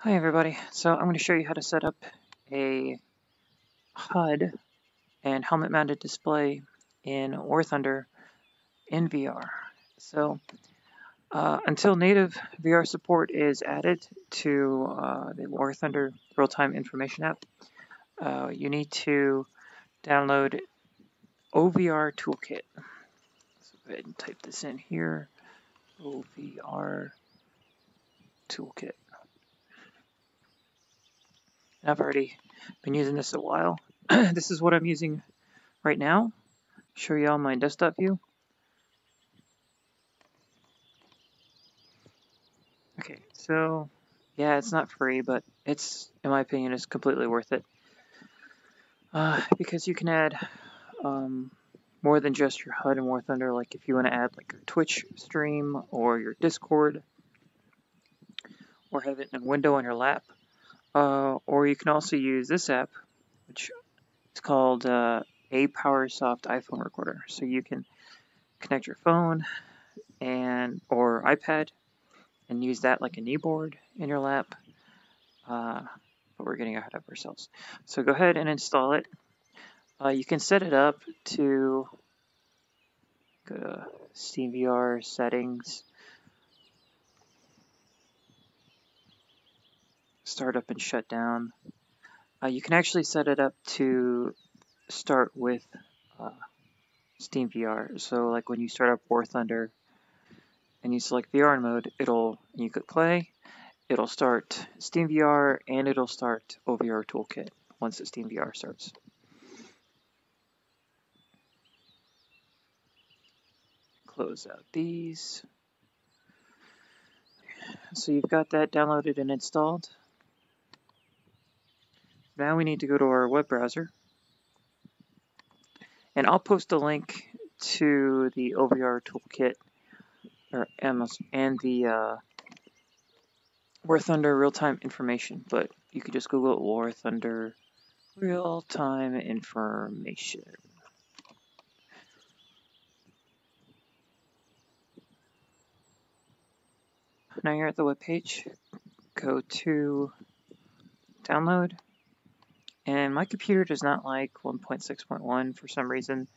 Hi everybody, so I'm going to show you how to set up a HUD and helmet mounted display in War Thunder in VR. So uh, until native VR support is added to uh, the War Thunder real-time information app, uh, you need to download OVR Toolkit. So go ahead and type this in here, OVR Toolkit. I've already been using this a while. this is what I'm using right now. Show you all my desktop view. Okay, so yeah, it's not free, but it's, in my opinion, is completely worth it. Uh, because you can add um, more than just your HUD and War Thunder. Like if you want to add like your Twitch stream or your Discord, or have it in a window on your lap, uh, or you can also use this app, which is called uh, Apowersoft iPhone Recorder. So you can connect your phone and or iPad and use that like a kneeboard in your lap. Uh, but we're getting ahead of ourselves. So go ahead and install it. Uh, you can set it up to go to SteamVR settings start up and shut down. Uh, you can actually set it up to start with uh, SteamVR. So like when you start up War Thunder and you select VR mode, it'll you click play, it'll start SteamVR and it'll start OVR Toolkit once the SteamVR starts. Close out these. So you've got that downloaded and installed. Now we need to go to our web browser. And I'll post a link to the OVR toolkit or and the uh, War Thunder real-time information, but you could just Google War Thunder real-time information. Now you're at the web page. Go to download and my computer does not like 1.6.1 for some reason,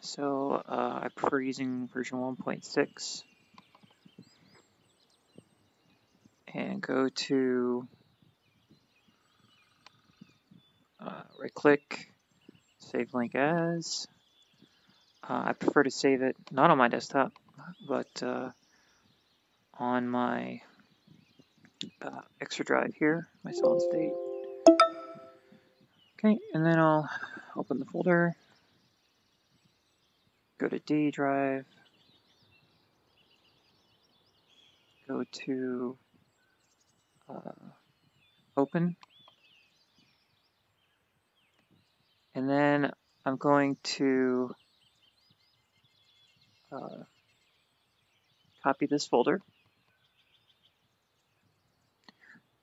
so uh, I prefer using version 1.6. And go to uh, right click, save link as. Uh, I prefer to save it not on my desktop, but uh, on my uh, extra drive here, my solid state. Okay, and then I'll open the folder, go to D drive, go to uh, open, and then I'm going to uh, copy this folder.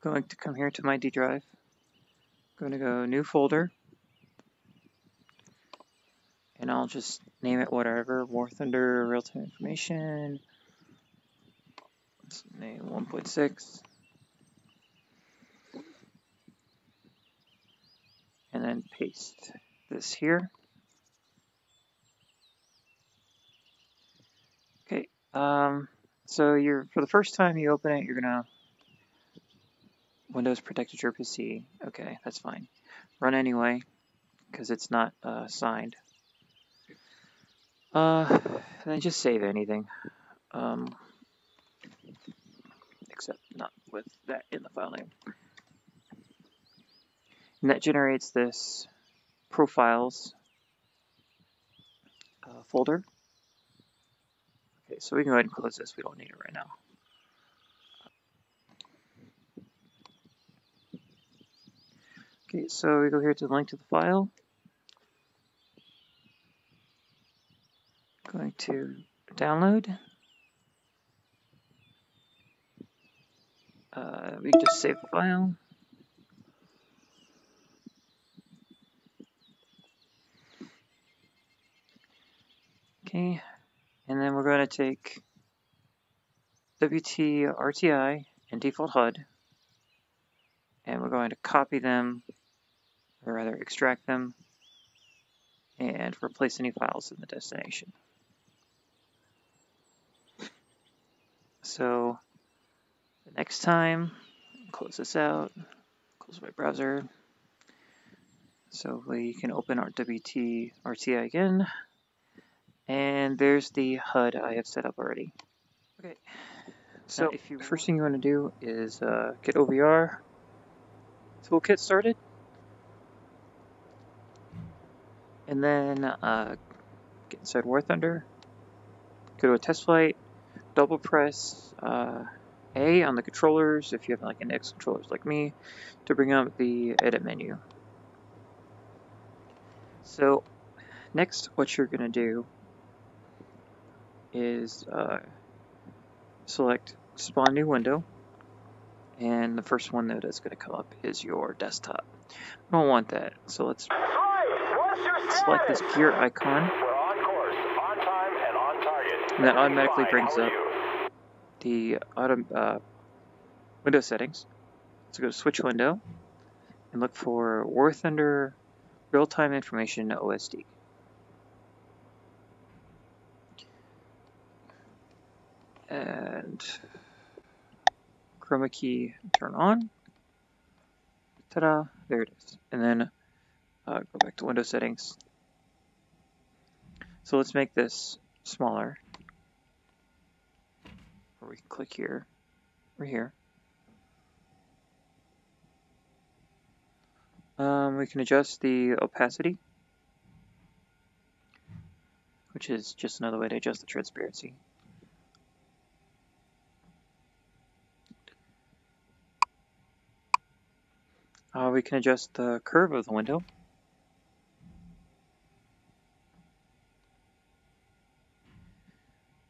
going to come here to my D drive going to go new folder. And I'll just name it whatever, War Thunder real-time information. Let's name 1.6. And then paste this here. Okay, um, so you're for the first time you open it, you're gonna Windows protected your PC. Okay, that's fine. Run anyway, because it's not uh, signed. Uh, then just save anything. Um, except not with that in the file name. And that generates this profiles uh, folder. Okay, so we can go ahead and close this. We don't need it right now. Okay, so we go here to the link to the file. Going to download. Uh, we just save the file. Okay, and then we're going to take WT RTI and default HUD and we're going to copy them, or rather extract them, and replace any files in the destination. So the next time, close this out, close my browser. So we can open our WT RTI again. And there's the HUD I have set up already. Okay, so if you first thing you want to do is uh, get OVR toolkit started. And then uh, get inside War Thunder, go to a test flight, double press uh, A on the controllers if you have like index controllers like me to bring up the edit menu. So next what you're going to do is uh, select spawn new window and the first one that is going to come up is your desktop. I don't want that so let's select this gear icon and that automatically brings up the auto, uh, window settings. So go to switch window and look for War Thunder real-time information OSD. And chroma key turn on. Ta-da, there it is. And then uh, go back to window settings. So let's make this smaller. Or we can click here, or here. Um, we can adjust the opacity, which is just another way to adjust the transparency. Uh, we can adjust the curve of the window.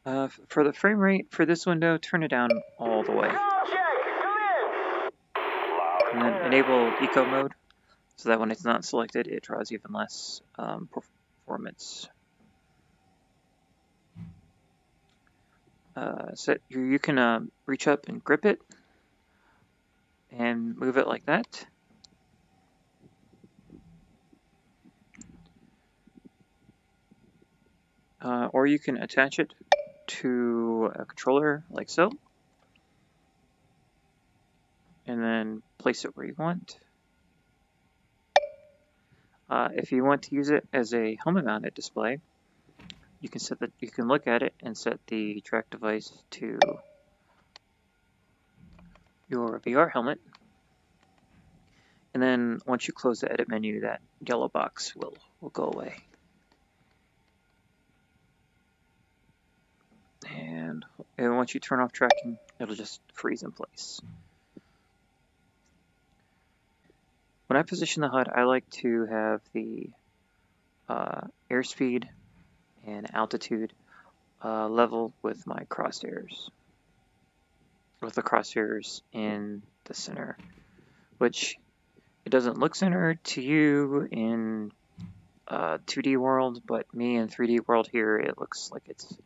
Uh, for the frame rate for this window, turn it down all the way. And then enable eco mode so that when it's not selected, it draws even less um, performance. Uh, so you, can uh, reach up and grip it and move it like that. Uh, or you can attach it to a controller like so. And then place it where you want. Uh, if you want to use it as a helmet mounted display, you can set that you can look at it and set the track device to your VR helmet. And then once you close the edit menu, that yellow box will, will go away. And, once you turn off tracking, it'll just freeze in place. When I position the HUD, I like to have the uh, airspeed and altitude uh, level with my crosshairs, with the crosshairs in the center, which it doesn't look centered to you in uh, 2D world, but me in 3D world here, it looks like it's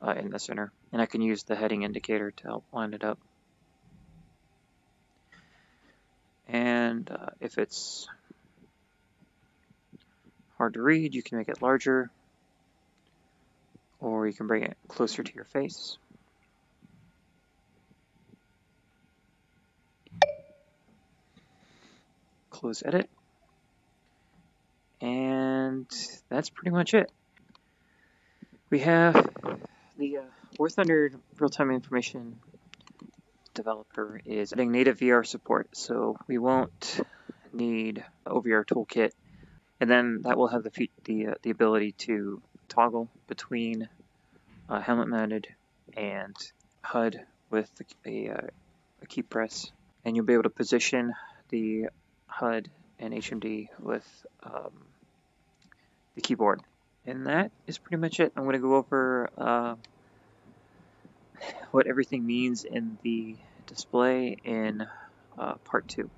uh, in the center. And I can use the heading indicator to help line it up. And uh, if it's hard to read, you can make it larger, or you can bring it closer to your face. Close edit. And that's pretty much it. We have War Thunder real-time information developer is adding native VR support, so we won't need OVR toolkit, and then that will have the the uh, the ability to toggle between uh, helmet-mounted and HUD with a, uh, a key press, and you'll be able to position the HUD and HMD with um, the keyboard. And that is pretty much it. I'm going to go over uh, what everything means in the display in uh, part two.